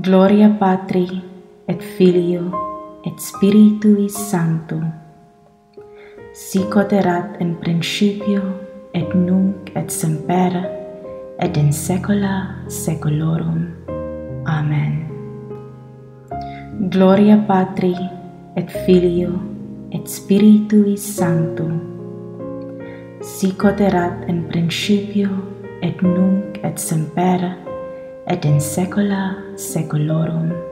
Gloria Patri et Filio et Spiritui Sancto. Sicut erat in principio et nunc et semper et in saecula saeculorum. Amen. Gloria Patri et Filio et Spiritui Sancto. Sicut erat in principio et nunc et semper et in saecula saeculorum. Amen.